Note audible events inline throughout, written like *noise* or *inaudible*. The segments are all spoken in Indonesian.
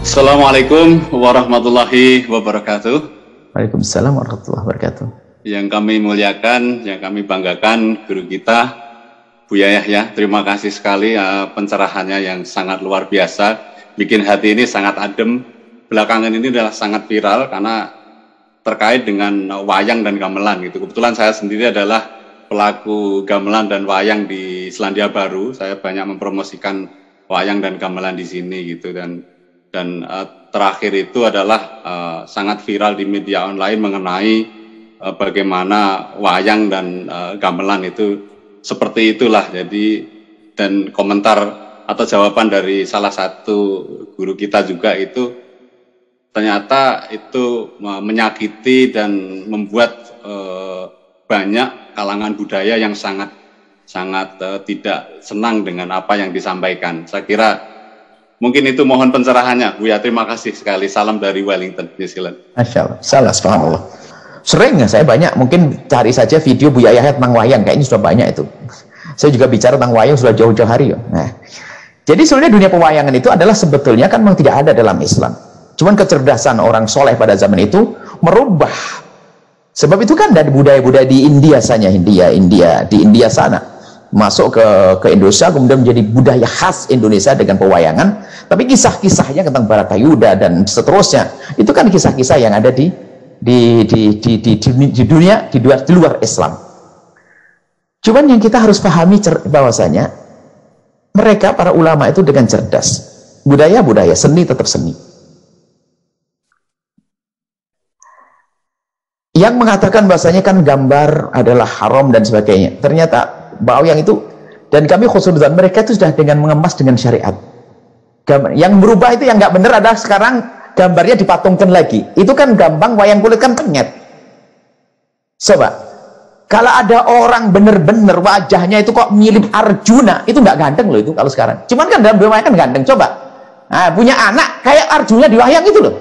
Assalamualaikum warahmatullahi wabarakatuh. Waalaikumsalam warahmatullahi wabarakatuh. Yang kami muliakan, yang kami banggakan guru kita Buya Yahya. Terima kasih sekali uh, pencerahannya yang sangat luar biasa. Bikin hati ini sangat adem. Belakangan ini adalah sangat viral karena terkait dengan wayang dan gamelan gitu. Kebetulan saya sendiri adalah pelaku gamelan dan wayang di Selandia Baru. Saya banyak mempromosikan wayang dan gamelan di sini gitu dan dan uh, terakhir itu adalah uh, sangat viral di media online mengenai uh, bagaimana wayang dan uh, gamelan itu seperti itulah jadi dan komentar atau jawaban dari salah satu guru kita juga itu ternyata itu menyakiti dan membuat uh, banyak kalangan budaya yang sangat sangat uh, tidak senang dengan apa yang disampaikan. Saya kira Mungkin itu mohon pencerahannya, Bu ya. Terima kasih sekali. Salam dari Wellington, New Zealand. Masya Allah. Salah. Sering ya, saya banyak. Mungkin cari saja video Bu Yahya tentang wayang. Kayaknya sudah banyak itu. Saya juga bicara tentang wayang sudah jauh-jauh hari. Ya. Nah, jadi sebenarnya dunia pewayangan itu adalah sebetulnya kan memang tidak ada dalam Islam. Cuman kecerdasan orang soleh pada zaman itu merubah. Sebab itu kan dari budaya-budaya di India saja, India, India, di India sana masuk ke ke Indonesia kemudian menjadi budaya khas Indonesia dengan pewayangan. Tapi kisah-kisahnya tentang Baratayuda dan seterusnya itu kan kisah-kisah yang ada di di di di di, di, di dunia di luar di luar Islam. Cuman yang kita harus pahami bahwasanya mereka para ulama itu dengan cerdas. Budaya budaya seni tetap seni. Yang mengatakan bahasanya kan gambar adalah haram dan sebagainya. Ternyata yang itu. Dan kami khususkan mereka itu sudah dengan mengemas dengan syariat. Yang berubah itu yang nggak benar adalah sekarang gambarnya dipatungkan lagi. Itu kan gampang wayang kulit kan penyet. Coba kalau ada orang bener-bener wajahnya itu kok mirip Arjuna itu nggak ganteng loh itu kalau sekarang. Cuman kan dalam wayang kan ganteng coba. Nah, punya anak kayak Arjuna di wayang itu loh.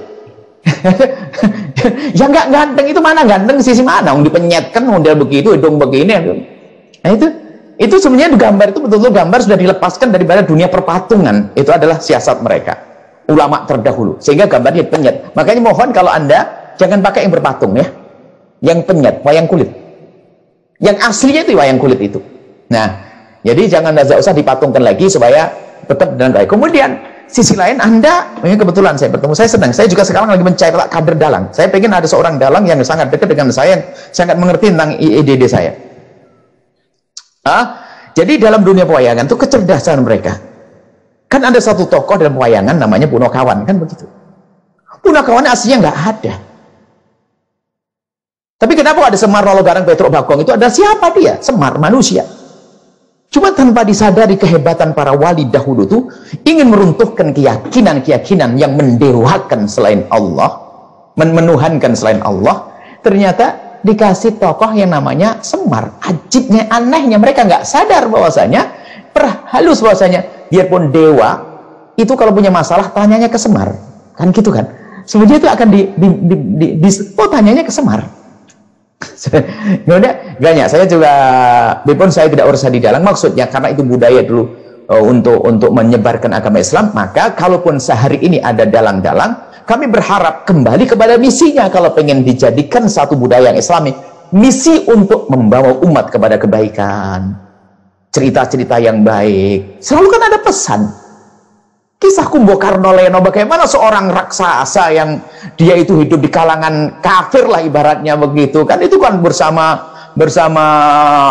*laughs* Yang nggak ganteng itu mana ganteng sisi mana? Yang dipenyetkan model begitu hidung begini nah itu itu sebenarnya gambar itu betul-betul gambar sudah dilepaskan daripada dunia perpatungan. Itu adalah siasat mereka. Ulama terdahulu. Sehingga gambarnya penyet. Makanya mohon kalau anda jangan pakai yang berpatung ya. Yang penyet wayang kulit. Yang aslinya itu wayang kulit itu. Nah jadi jangan tidak usah dipatungkan lagi supaya tetap dengan baik. Kemudian sisi lain anda ini kebetulan saya bertemu saya senang. Saya juga sekarang lagi mencari kader dalang. Saya pengen ada seorang dalang yang sangat dekat dengan saya yang sangat mengerti tentang ide-ide saya Hah? Jadi dalam dunia pewayangan itu kecerdasan mereka. Kan ada satu tokoh dalam pewayangan namanya Punokawan, kan begitu. Punokawan aslinya nggak ada. Tapi kenapa ada Semar Garang Petro Bagong itu ada siapa dia? Semar manusia. Cuma tanpa disadari kehebatan para wali dahulu itu ingin meruntuhkan keyakinan-keyakinan yang mendewakan selain Allah, menuhankan selain Allah. Ternyata dikasih tokoh yang namanya Semar. Ajibnya, anehnya mereka nggak sadar bahwasanya perhalus bahwasanya biarpun dewa itu kalau punya masalah tanyanya ke Semar. Kan gitu kan. Sebenarnya itu akan di, di, di, di, di oh tanyanya ke Semar. *laughs* Kemudian banyak saya juga biarpun saya tidak urusan di dalam maksudnya karena itu budaya dulu untuk untuk menyebarkan agama Islam maka kalaupun sehari ini ada dalang-dalang kami berharap kembali kepada misinya kalau pengen dijadikan satu budaya yang islami. Misi untuk membawa umat kepada kebaikan. Cerita-cerita yang baik. Selalu kan ada pesan. Kisah Kumbo Karnoleno bagaimana seorang raksasa yang dia itu hidup di kalangan kafir lah ibaratnya begitu. Kan itu kan bersama bersama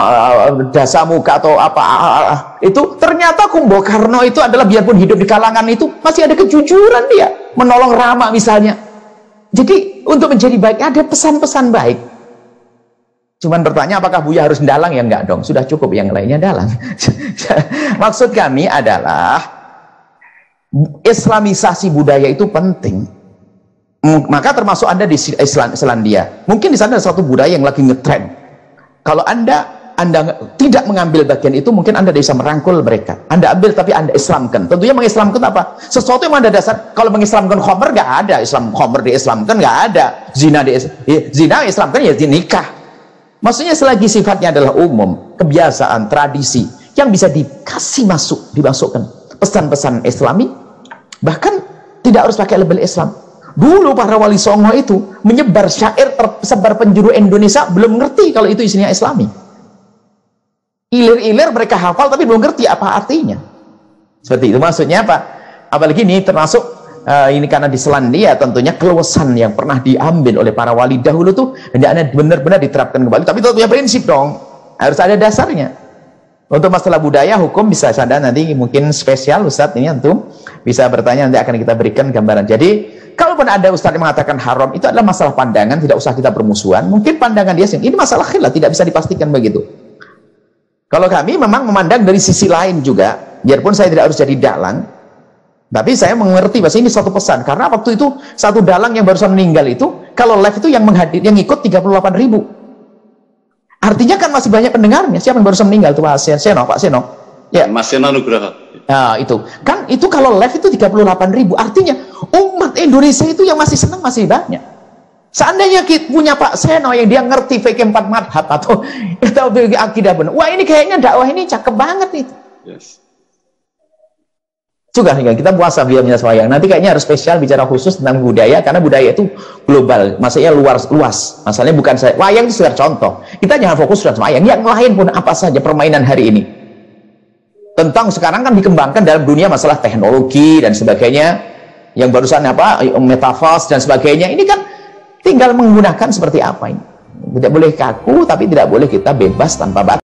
uh, Dasamuka atau apa uh, uh, itu ternyata Kumbokarno itu adalah biarpun hidup di kalangan itu masih ada kejujuran dia menolong Rama misalnya. Jadi untuk menjadi baik ada pesan-pesan baik. Cuman bertanya apakah Buya harus dalang? Ya enggak dong. Sudah cukup yang lainnya dalang. *laughs* Maksud kami adalah islamisasi budaya itu penting. Maka termasuk anda di Islandia. Mungkin di sana ada satu budaya yang lagi ngetrend kalau Anda anda tidak mengambil bagian itu, mungkin Anda bisa merangkul mereka. Anda ambil tapi Anda Islamkan. Tentunya mengislamkan apa? Sesuatu yang ada dasar. Kalau mengislamkan khomer, nggak ada. Islam khomer diislamkan, nggak ada. Zina di zina Islamkan ya nikah. Maksudnya selagi sifatnya adalah umum, kebiasaan, tradisi, yang bisa dikasih masuk, dimasukkan pesan-pesan islami, bahkan Tidak harus pakai label Islam. Dulu para wali songo itu menyebar syair tersebar penjuru Indonesia belum ngerti kalau itu isinya Islami. Ilir-ilir mereka hafal tapi belum ngerti apa artinya. Seperti itu maksudnya apa? Apalagi ini termasuk uh, ini karena di Selandia tentunya keluasan yang pernah diambil oleh para wali dahulu tuh hendaknya benar-benar diterapkan kembali. Tapi itu punya prinsip dong. Harus ada dasarnya. Untuk masalah budaya, hukum bisa saya nanti mungkin spesial Ustadz ini antum bisa bertanya nanti akan kita berikan gambaran. Jadi kalaupun ada Ustadz yang mengatakan haram itu adalah masalah pandangan, tidak usah kita bermusuhan. Mungkin pandangan dia ini masalah khilaf, tidak bisa dipastikan begitu. Kalau kami memang memandang dari sisi lain juga, biarpun saya tidak harus jadi dalang, tapi saya mengerti bahwa ini suatu pesan. Karena waktu itu satu dalang yang barusan meninggal itu, kalau live itu yang menghadir, yang ikut 38 ribu. Artinya kan masih banyak pendengarnya. Siapa yang barusan meninggal tuh Pak Seno, Pak Seno? Ya. Mas Seno Nugraha. Nah, itu. Kan itu kalau live itu 38 ribu. Artinya umat Indonesia itu yang masih senang masih banyak. Seandainya kita punya Pak Seno yang dia ngerti fikih empat madhab atau atau akidah benar. Wah ini kayaknya dakwah ini cakep banget itu. Yes juga nih kita puasa biar wayang nanti kayaknya harus spesial bicara khusus tentang budaya karena budaya itu global. Maksudnya luar luas. Masalahnya bukan saya wayang itu sekedar contoh. Kita jangan fokus pada wayang yang lain pun apa saja permainan hari ini. Tentang sekarang kan dikembangkan dalam dunia masalah teknologi dan sebagainya. Yang barusan apa metaverse dan sebagainya. Ini kan tinggal menggunakan seperti apa ini. Tidak boleh kaku tapi tidak boleh kita bebas tanpa batas